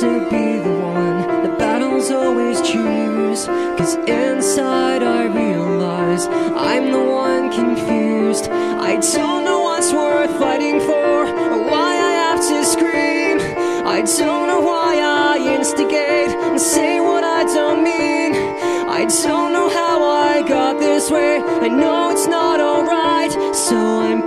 to be the one the battles always choose. Cause inside I realize I'm the one confused. I don't know what's worth fighting for or why I have to scream. I don't know why I instigate and say what I don't mean. I don't know how I got this way. I know it's not alright, so I'm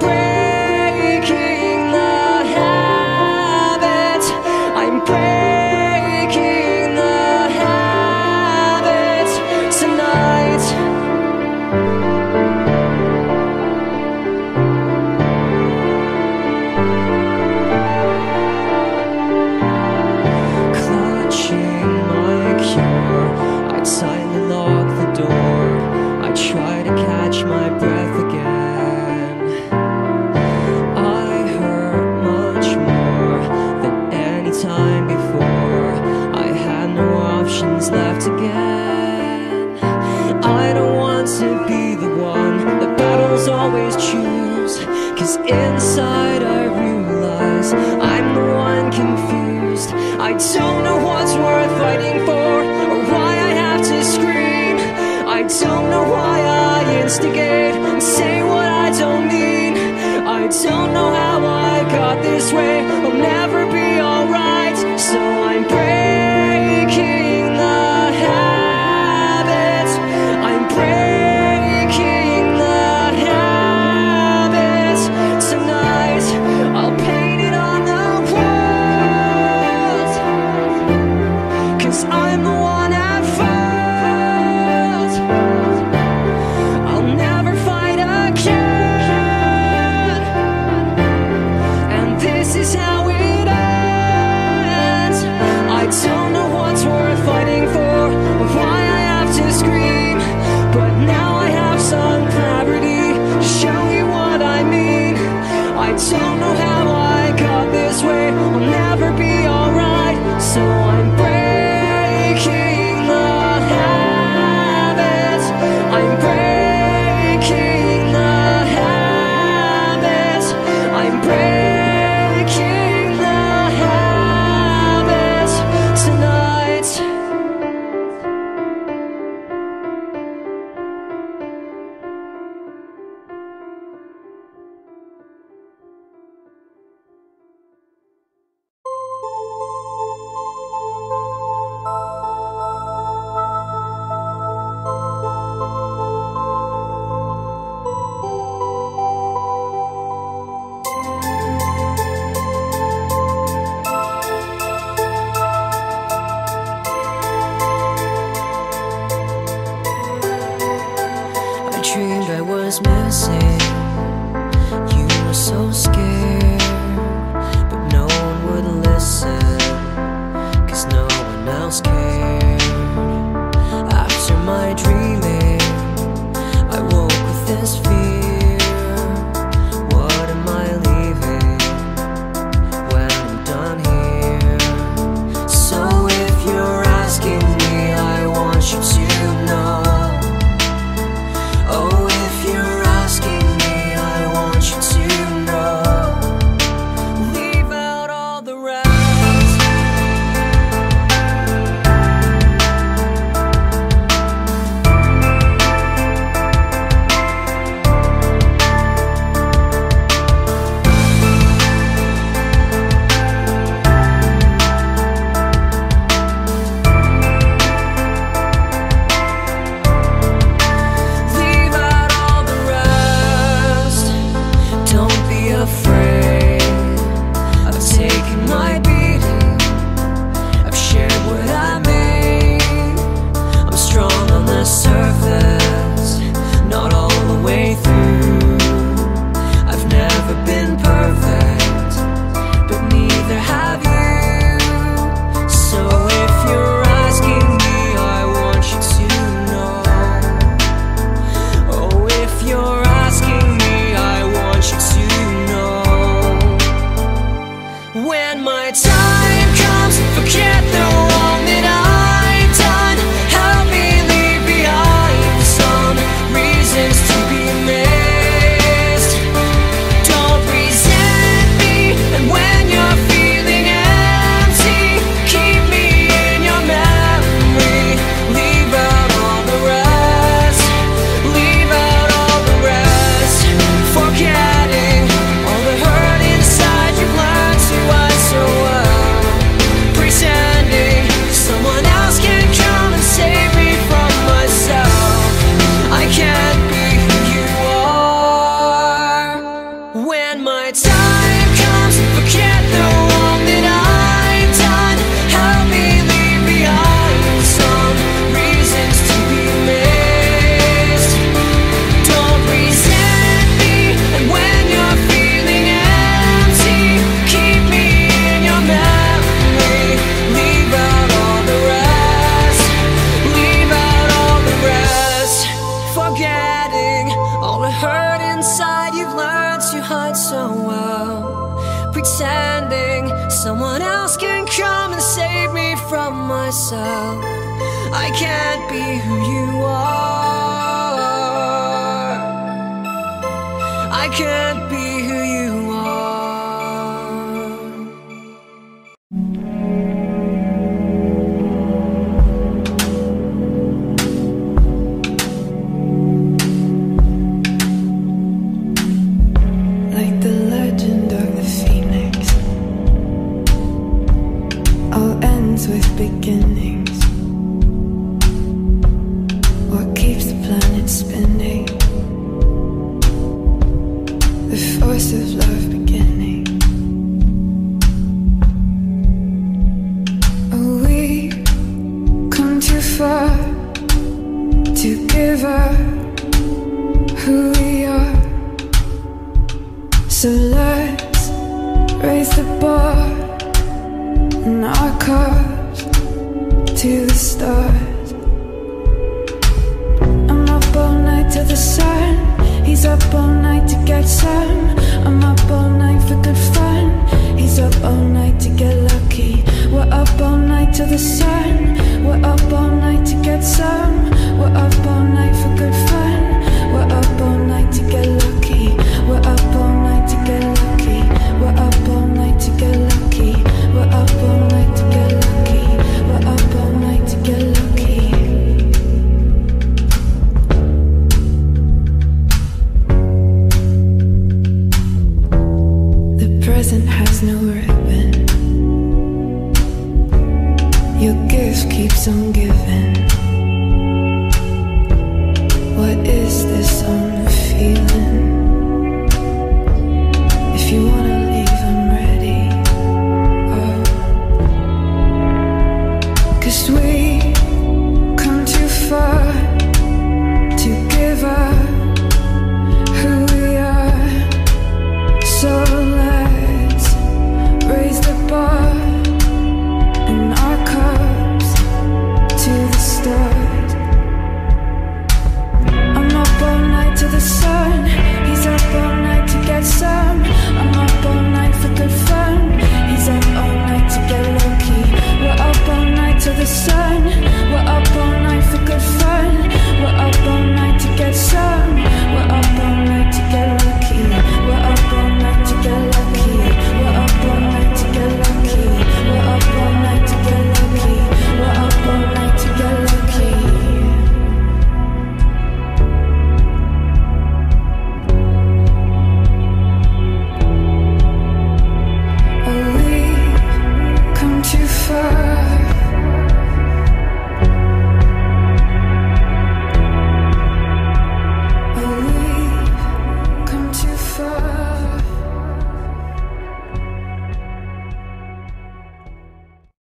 try to catch my breath don't know how I got this way. I'll never be alright. So I'm breaking I don't know how I got this way, so be who you are. I can't Of love beginning. Oh, we come too far to give up who we are. So let's raise the bar and our to the stars. I'm up all night to the sun. He's up all night to get some. For good fun. He's up all night to get lucky. We're up all night to the sun.